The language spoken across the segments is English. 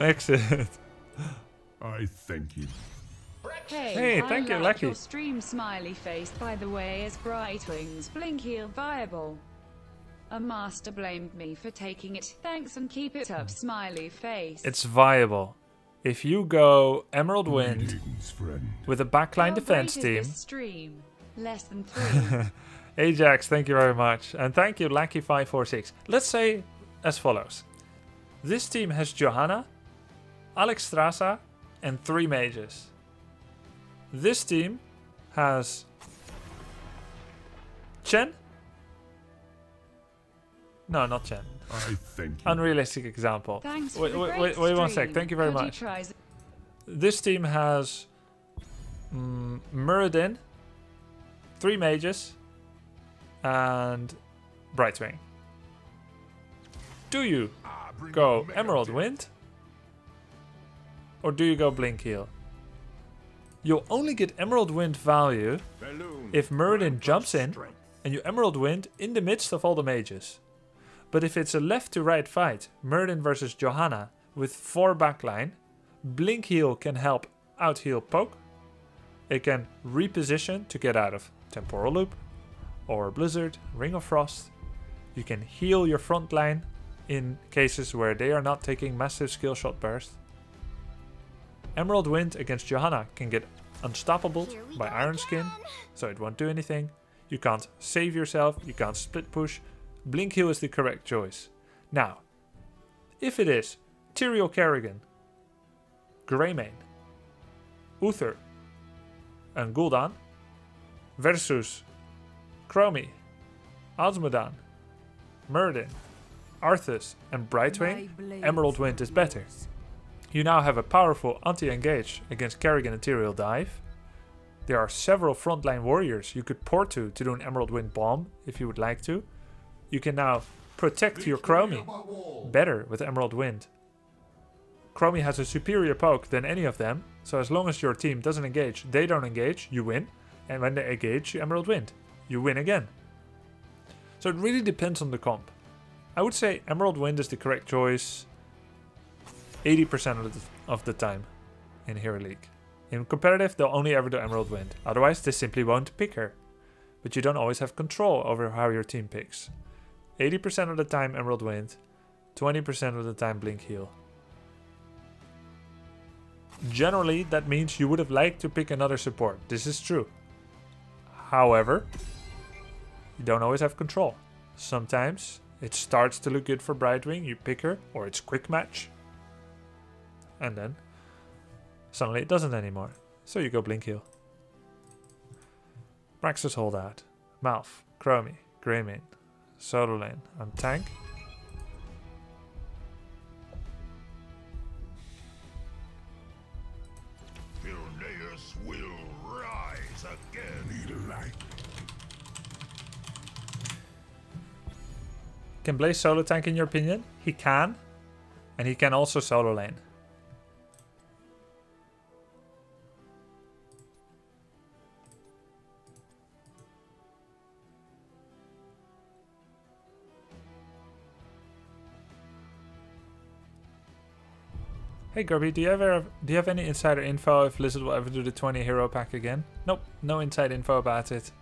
Exit. I thank you. Hey, Hey, I thank you, like Lucky. Your stream smiley face, by the way, is Brightwing's Blink Heal viable? A master blamed me for taking it. Thanks and keep it up, smiley face. It's viable. If you go Emerald Wind with a backline How defense great team, is this stream? Less than three. Ajax, thank you very much. And thank you, Lackey546. Let's say as follows This team has Johanna, Alexstrasza, and three mages. This team has Chen. No, not Chen. I thank you. Unrealistic example. Thanks wait, wait, wait, wait one sec. Thank you very Could much. try This team has mm, Muradin, three mages, and Brightwing. Do you Ah, go Emerald metal. Wind? Or do you go Blink Heal? You'll only get Emerald Wind value if Muradin jumps in and you Emerald Wind in the midst of all the mages. But if it's a left to right fight, Muradin versus Johanna with 4 backline, Blink Heal can help out heal poke. It can reposition to get out of Temporal Loop or Blizzard, Ring of Frost. You can heal your front line in cases where they are not taking massive skill shot burst. Emerald Wind against Johanna can get unstoppable by go Iron Skin, so it won't do anything. You can't save yourself, you can't split push. Blink Heal is the correct choice. Now, if it is Tyrael Kerrigan, Greymane, Uther, and Gul'dan versus Chromie, Azmodan, Muradin, Arthas, and Brightwing, Emerald Wind is better. You now have a powerful anti-engage against Kerrigan and Tyrael Dive. There are several frontline warriors you could port to to do an Emerald Wind bomb if you would like to. You can now protect your Chromie better with Emerald Wind. Chromie has a superior poke than any of them, so as long as your team doesn't engage, they don't engage, you win. And when they engage, you Emerald Wind. You win again. So it really depends on the comp. I would say Emerald Wind is the correct choice 80% of the, of the time in Hero League. In competitive, they'll only ever do Emerald Wind. Otherwise, they simply won't pick her. But you don't always have control over how your team picks. 80% of the time Emerald Wind, 20% of the time Blink Heal. Generally, that means you would have liked to pick another support. This is true. However, you don't always have control. Sometimes it starts to look good for Brightwing, you pick her, or it's quick match. And then suddenly it doesn't anymore. So you go Blink Heal. Braxis Holdout. Malf, Chromie, Greymane, Solo Lane, and Tank. Gilneas will rise again. Light. Can Blaze solo tank in your opinion? He can. And he can also solo lane. Hey Grubby, do you ever do you have any insider info if Blizzard will ever do the 20 hero pack again? Nope, no inside info about it.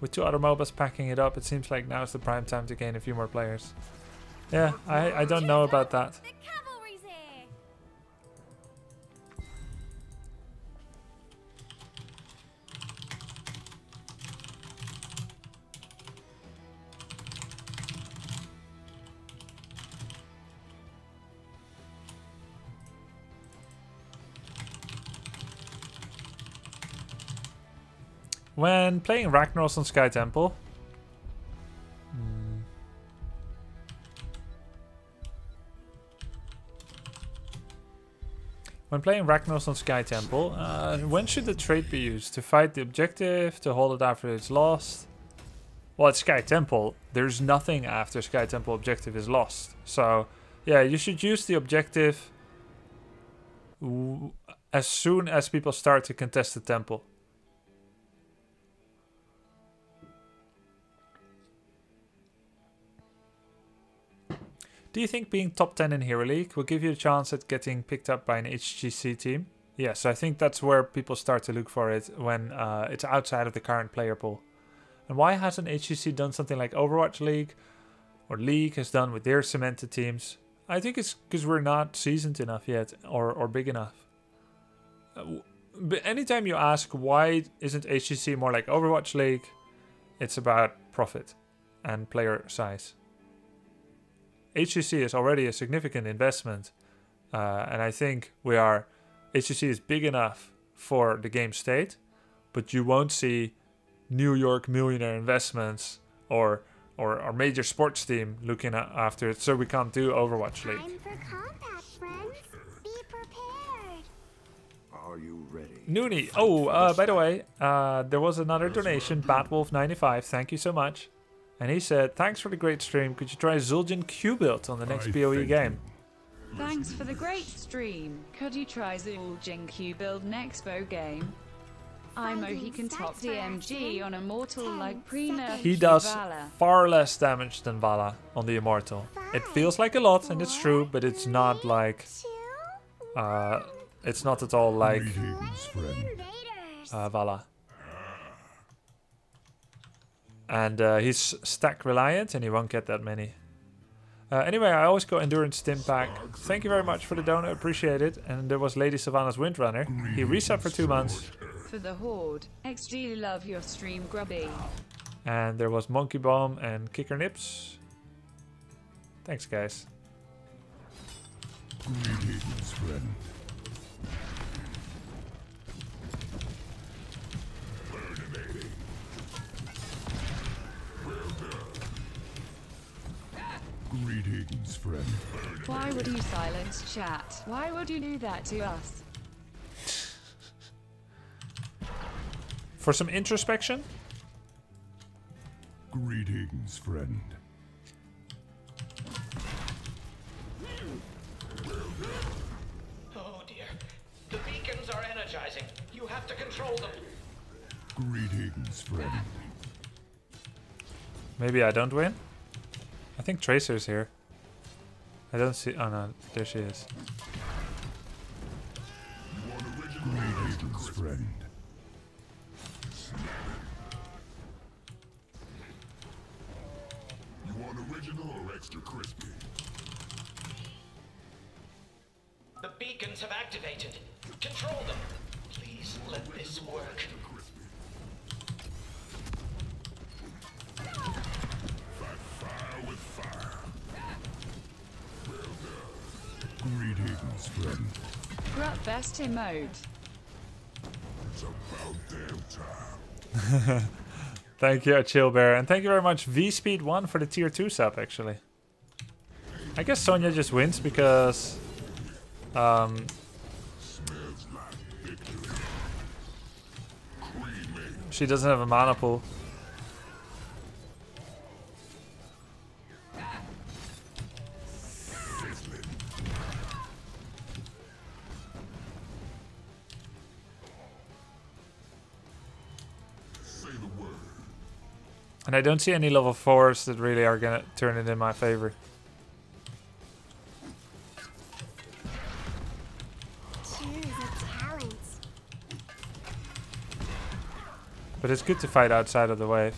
With two other MOBAs packing it up, it seems like now is the prime time to gain a few more players. Yeah, I, I don't know about that. When playing Ragnaros on Sky Temple, Hmm. When playing Ragnaros on Sky Temple, uh, when should the trait be used? To fight the objective? To hold it after it's lost? Well, at Sky Temple, there's nothing after Sky Temple objective is lost. So, yeah, you should use the objective as soon as people start to contest the temple. Do you think being top 10 in Hero League will give you a chance at getting picked up by an HGC team? Yes, I think that's where people start to look for it when uh, it's outside of the current player pool. And why hasn't HGC done something like Overwatch League or League has done with their cemented teams? I think it's because we're not seasoned enough yet or, or big enough. Uh, but anytime you ask why isn't HGC more like Overwatch League, it's about profit and player size. HGC is already a significant investment, uh, and I think we are. HGC is big enough for the game state, but you won't see New York millionaire investments or or our major sports team looking after it, so we can't do Overwatch League. Time for combat, friends. Be prepared. Are you ready? Noonie. Oh, uh, by the way, uh, there was another donation, Batwolf95. Thank you so much. And he said, thanks for the great stream. Could you try Zul'jin Q-Build on the next I BOE game? Thanks for the great stream. Could you try Zul'jin Q build next bow game? Imo he can top DMG on Immortal like pre-nerf He does far less damage than Valla on the Immortal. It feels like a lot, and it's true, but it's not like... Uh, it's not at all like Greetings, friend. Invaders. uh, Valla. And uh, he's stack reliant, and he won't get that many. Uh, anyway, I always got Endurance Stim Pack. Thank you very much for the donut, appreciate it. And there was Lady Sylvanas Windrunner. He reset for two months. For the Horde. XG love your stream grubby. And there was Monkey Bomb and Kicker Nips. Thanks, guys. Greetings, friend. Greetings, friend. Why would you silence chat? Why would you do that to us? For some introspection, Greetings, friend. Oh dear. The beacons are energizing. You have to control them. Greetings, friend. maybe I don't win. I think Tracer's here. I don't see. Oh no, there she is. Beacons have activated. Control them. Please let this work. Greetings, friend. Grut best emote. It's about damn time. Thank you, Chill Bear, and thank you very much, V Speed One, for the tier two sub. Actually, I guess Sonya just wins because um, Smells like victory. Creamy. she doesn't have a mana pool. I don't see any level 4s that really are gonna turn it in my favor. But it's good to fight outside of the wave.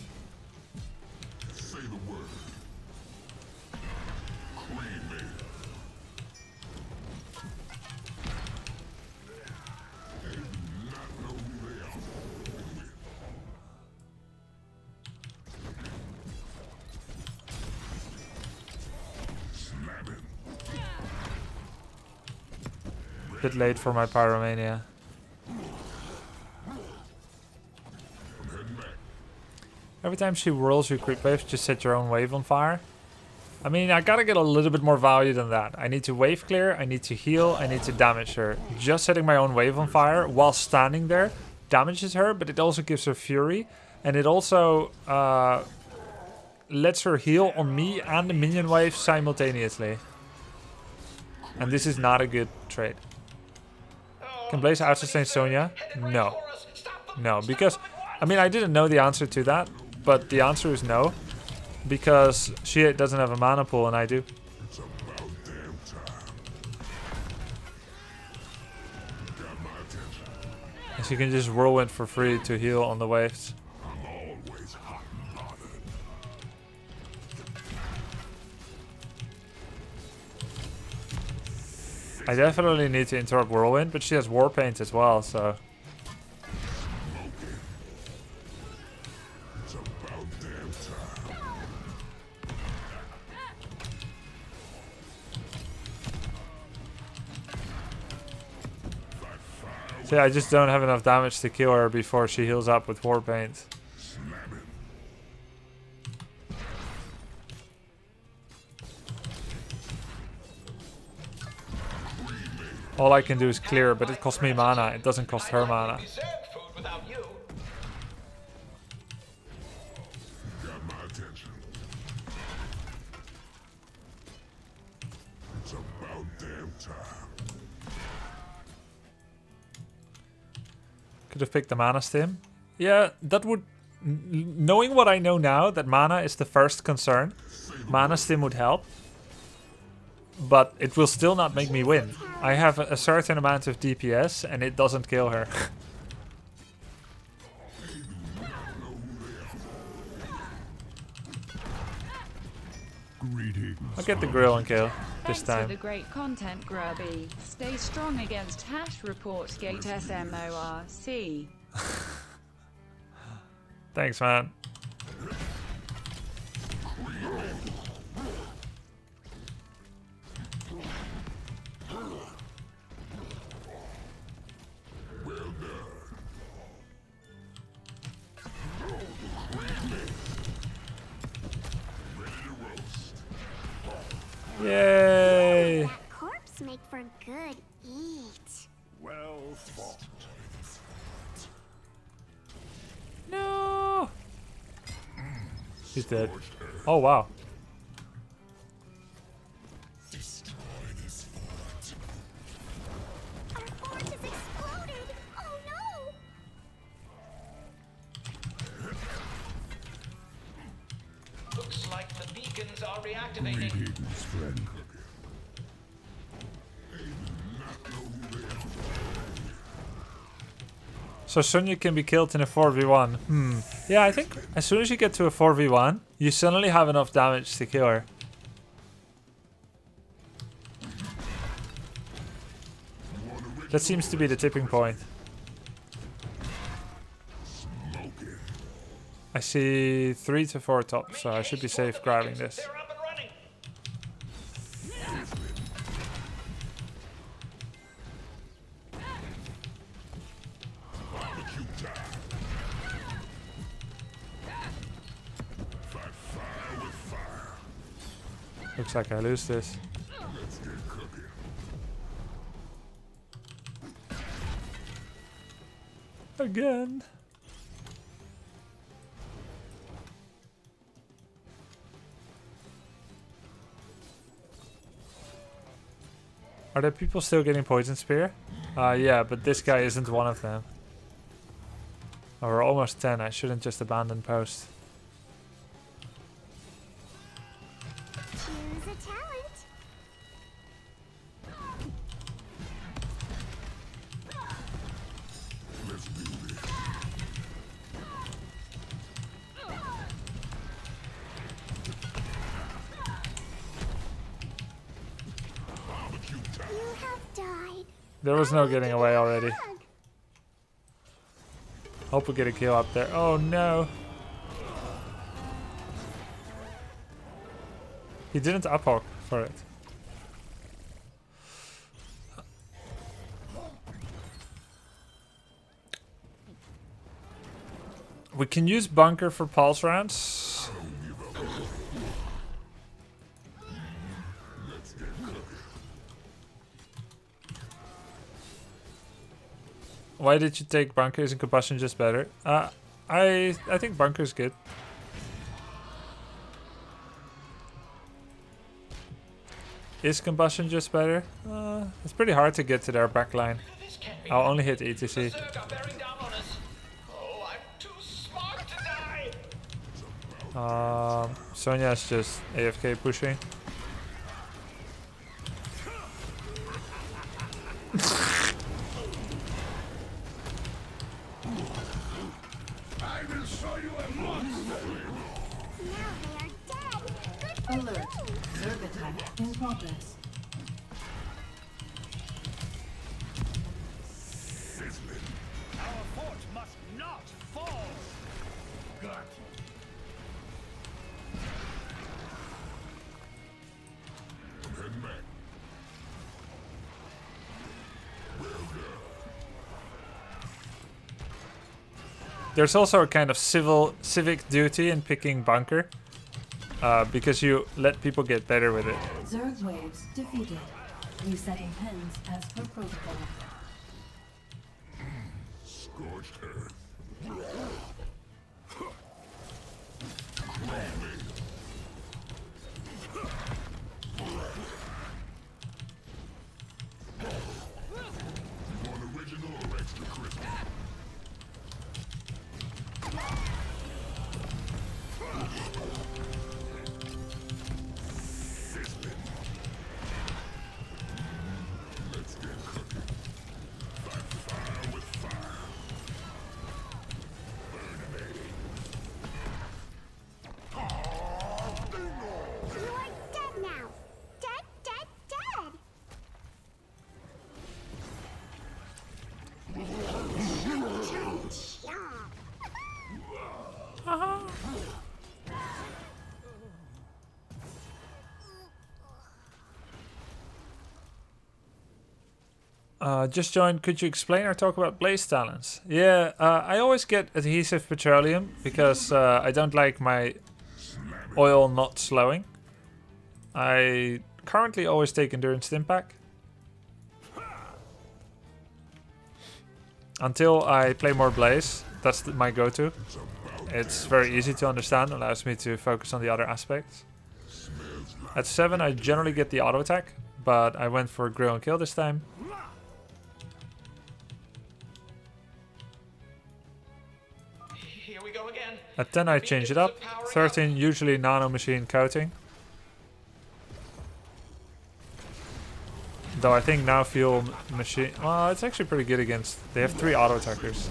Bit late for my Pyromania. Every time she whirls your creep wave, just set your own wave on fire. I mean, I gotta get a little bit more value than that. I need to wave clear, I need to heal, I need to damage her. Just setting my own wave on fire while standing there damages her, but it also gives her fury. And it also uh, lets her heal on me and the minion wave simultaneously. And this is not a good trade. Can Blaze outsustain Sonya? No. No, because, I mean, I didn't know the answer to that, but the answer is no. Because she doesn't have a mana pool and I do. And she can just whirlwind for free to heal on the waves. I definitely need to interrupt whirlwind, but she has war paint as well, so time. see, I just don't have enough damage to kill her before she heals up with war paint. All I can do is clear, but it costs me mana. It doesn't cost her mana. Could have picked the mana stim. Yeah, that would. Knowing what I know now, that mana is the first concern, mana stim would help. But it will still not make me win. I have a, a certain amount of DPS and it doesn't kill her. I'll get the grill and kill this Thanks for the time. great content, Grubby. Stay strong against hash report gate SMORC. Thanks, man. Yay! That corpse make for good eat. Well fought. No! Mm. He's dead. Oh, wow. So Sonya can be killed in a 4v1. Hmm. Yeah, I think as soon as you get to a 4v1, you suddenly have enough damage to kill her. That seems to be the tipping point. I see 3 to 4 tops, so I should be safe grabbing this. Looks like I lose this. Again. Are there people still getting poison spear? Uh, yeah, but this guy isn't one of them. Oh, we're almost 10. I shouldn't just abandon post. There was no getting away already. Hope we get a kill up there. Oh no. He didn't uphawk for it. We can use bunker for pulse rounds. Why did you take bunker? Isn't combustion just better? Uh, I I think bunker's good. Is combustion just better? Uh, it's pretty hard to get to their backline. This. I'll only hit ETC. Zerg are bearing down on us. Oh, I'm too smart to die. Um, Sonya's just AFK pushing. There's also a kind of civil civic duty in picking bunker. Uh, because you let people get better with it. Zerg waves defeated. Resetting pens as per protocol. Uh, just joined. Could you explain or talk about blaze talents? Yeah, uh, I always get adhesive petroleum because uh, I don't like my oil not slowing. I currently always take endurance stim pack. Until I play more blaze, that's my go-to. It's very easy to understand, allows me to focus on the other aspects. At 7 I generally get the auto attack, but I went for grill and kill this time. At 10 I change it up. 13 usually nano machine coating. Though I think now fuel machine. Well, it's actually pretty good against. They have three auto attackers.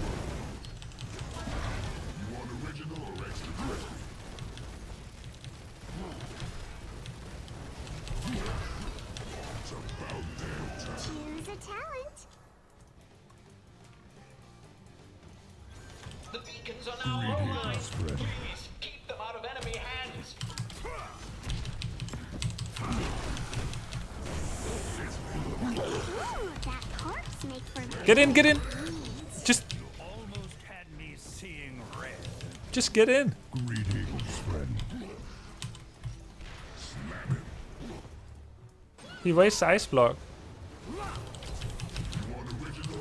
Get in, get in! Just, Almost had me seeing red. just get in. Greetings, friend. He wastes ice block. You want original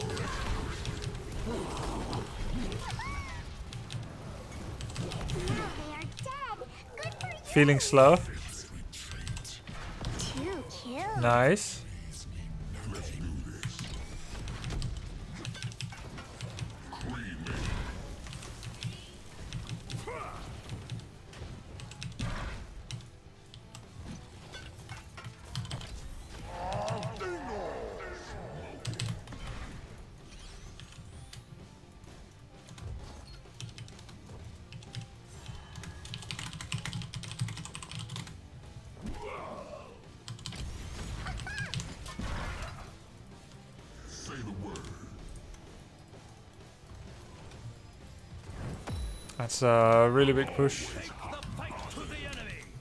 That's a really big push.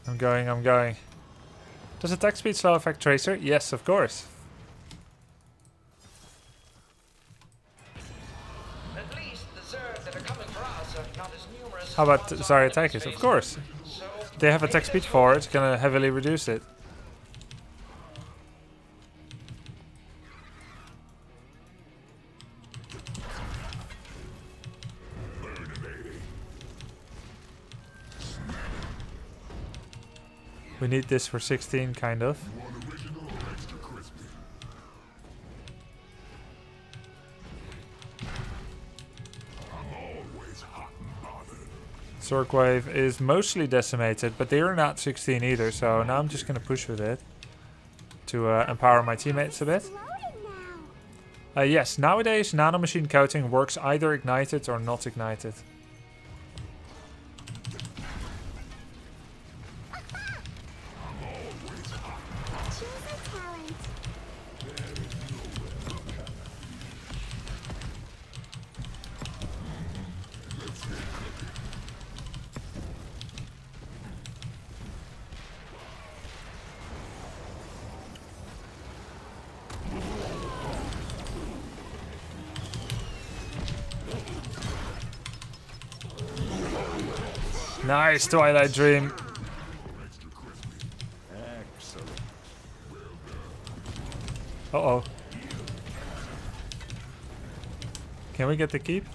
I'm going, I'm going. Does attack speed slow affect Tracer? Yes, of course. At least the Zerg that are coming for us are not as numerous. How about sorry, attackers? Of course. They have attack speed 4, it's gonna heavily reduce it. We need this for 16, kind of. Zorkwave is mostly decimated, but they are not 16 either, so now I'm just gonna push with it. To uh, empower my teammates a bit. Uh, yes, nowadays nanomachine coating works either ignited or not ignited. Nice, Twilight Dream. Uh-oh. Can we get the keep?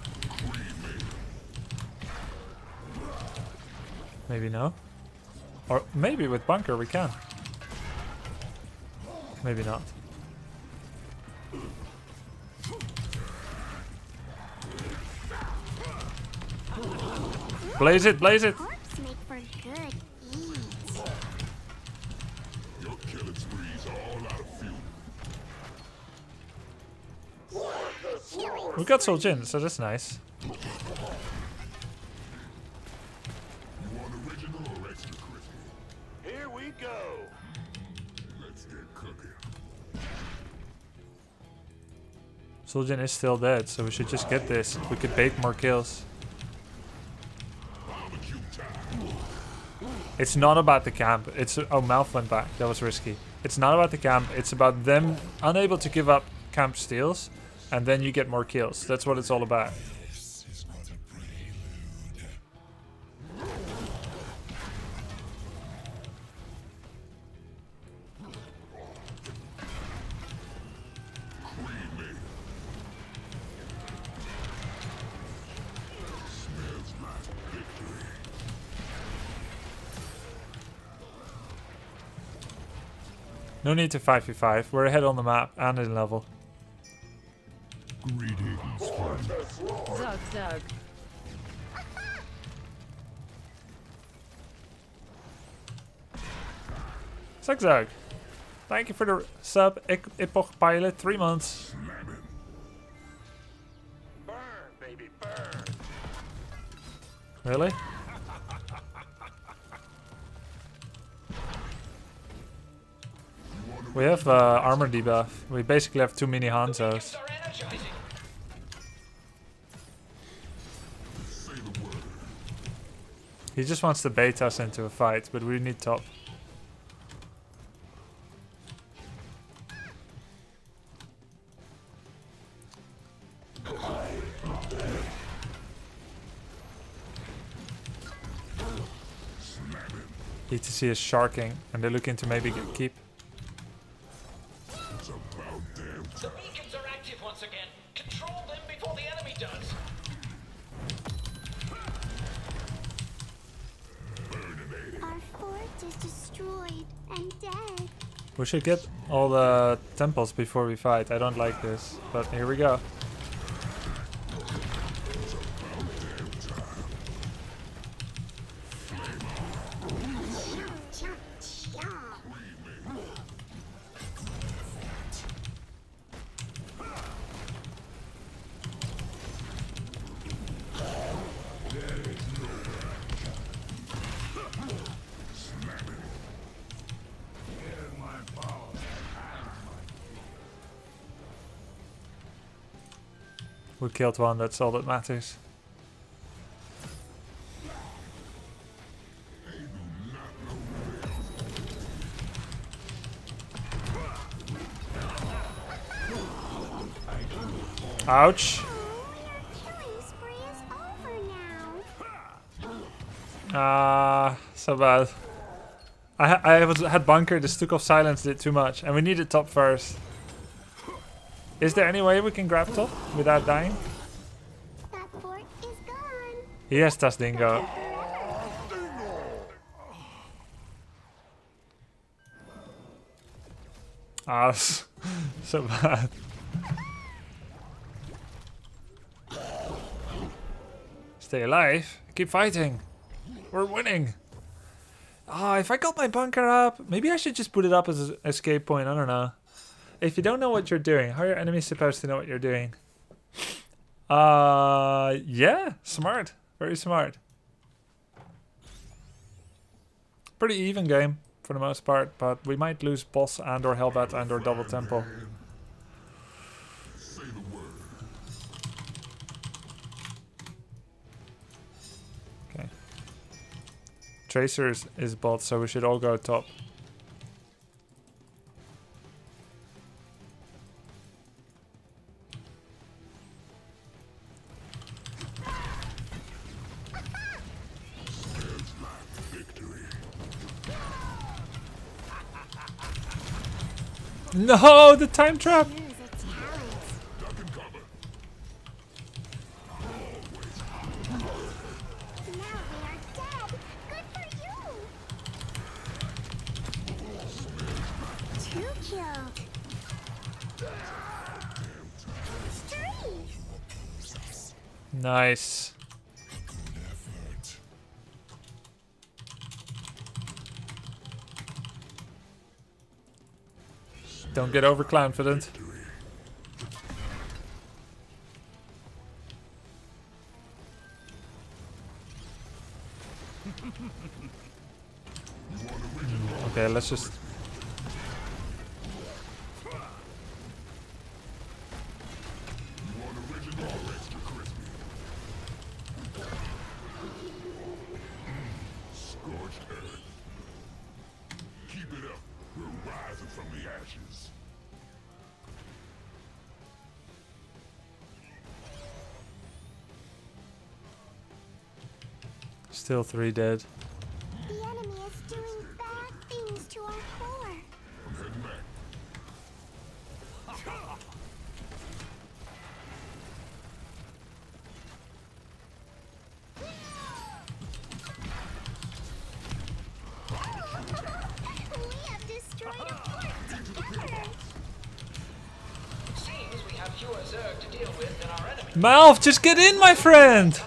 Maybe no. Or maybe with bunker we can. Maybe not. Blaze it, blaze it! Fuel. We got Zul'jin, so that's nice. You want original or extra crispy? Here we go. Let's get cooking. Soul is still dead, so we should just get this. We could bait more kills. It's not about the camp. It's oh, Malf went back. That was risky. It's not about the camp. It's about them unable to give up camp steals, and then you get more kills. That's what it's all about. No need to 5v5. We're ahead on the map and in level. Zug. Thank you for the sub, Ep- Epoch Pilot. Three months. Baby. Really? We have uh, armor debuff. We basically have too many Hanzos. He just wants to bait us into a fight, but we need top. ETC is sharking, and they're looking to maybe get keep. It's about damn The beacons are active once again. Control them before the enemy does. Our fort is destroyed and dead. We should get all the temples before we fight. I don't like this, but here we go. We killed one, that's all that matters. Ouch. Ah, so bad. I I was had bunker. The Stukov Silence did too much, and we needed top first. Is there any way we can grab top without dying? That fort is gone. He has Dingo. Ah, so bad. Stay alive. Keep fighting. We're winning. Ah, if I got my bunker up, maybe I should just put it up as an escape point. I don't know. If you don't know what you're doing, how are your enemies supposed to know what you're doing? Uh, yeah, smart. Very smart. Pretty even game for the most part, but we might lose boss and or Hellbat and or double word. Okay. Tracers is bot, so we should all go top. No, the time trap. Here's Don't get overconfident. Okay, let's just. Still three dead. The enemy is doing bad things to our core. I'm heading we have destroyed a fort together. Seems we have fewer Zerg to deal with than our enemy. Malf, just get in, my friend!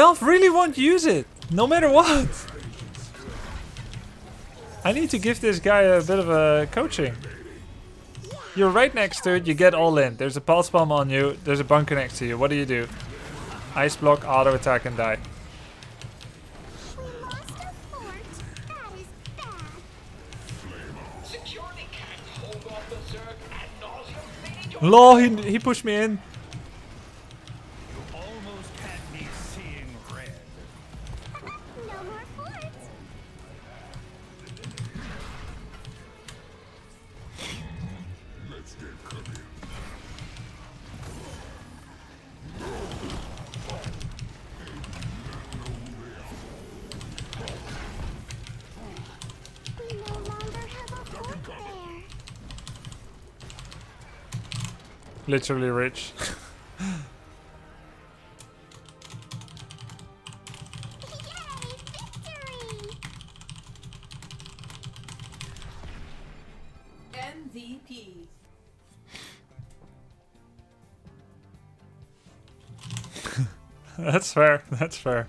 Two really won't use it, no matter what. I need to give this guy a bit of a coaching. You're right next to it, you get all in. There's a pulse bomb on you, there's a bunker next to you. What do you do? Ice block, auto attack, and die. Law, he, he pushed me in. Literally rich. that's fair, that's fair.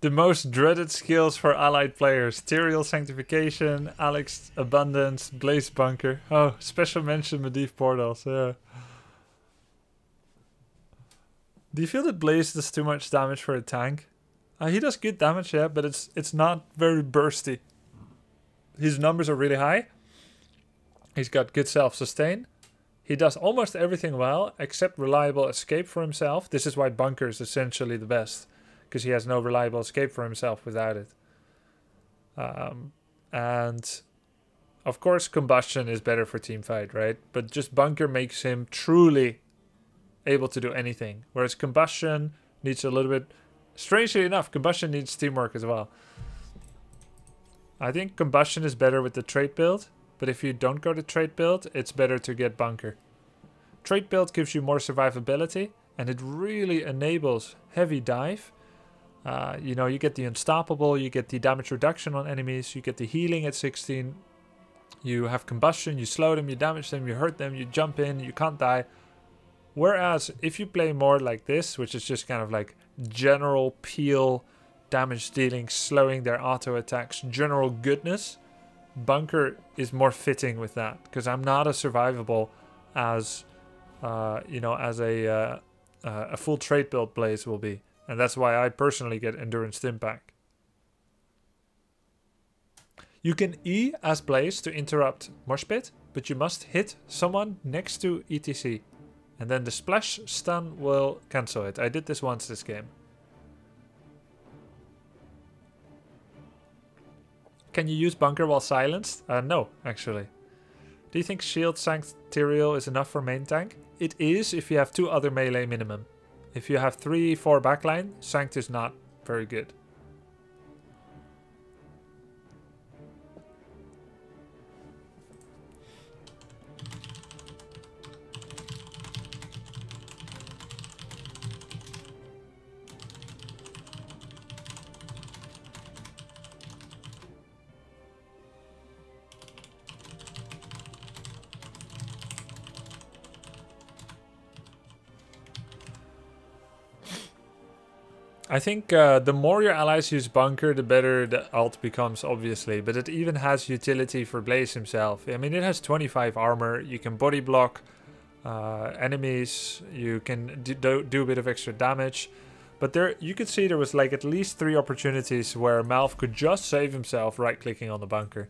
The most dreaded skills for allied players. Tyrael Sanctification, Alex Abundance, Blaze Bunker. Oh, special mention Medivh Portals, yeah. Do you feel that Blaze does too much damage for a tank? Uh, he does good damage, yeah, but it's it's not very bursty. His numbers are really high. He's got good self-sustain. He does almost everything well except reliable escape for himself. This is why Bunker is essentially the best because he has no reliable escape for himself without it. Um, and of course, combustion is better for team fight, right? But just Bunker makes him truly able to do anything, whereas combustion needs a little bit. Strangely enough, combustion needs teamwork as well. I think combustion is better with the trait build, but if you don't go to trait build, it's better to get bunker. Trait build gives you more survivability, and it really enables heavy dive. Uh, you know, you get the unstoppable, you get the damage reduction on enemies, you get the healing at 16. You have combustion, you slow them, you damage them, you hurt them, you jump in, you can't die. Whereas if you play more like this, which is just kind of like general peel, damage dealing, slowing their auto attacks, general goodness, bunker is more fitting with that because I'm not as survivable as uh, you know as a uh, uh, a full trade build blaze will be, and that's why I personally get endurance pack. You can E as blaze to interrupt mosh pit, but you must hit someone next to ETC, and then the splash stun will cancel it. I did this once this game. Can you use bunker while silenced? Uh, no, actually. Do you think shield sanct Tyrael is enough for main tank? It is if you have two other melee minimum. If you have 3, 4 backline, sanct is not very good. I think uh, the more your allies use bunker, the better the alt becomes, obviously. But it even has utility for Blaze himself. I mean, it has 25 armor. You can body block uh, enemies. You can do, do a bit of extra damage. But there, you could see there was like at least three opportunities where Malf could just save himself right-clicking on the bunker.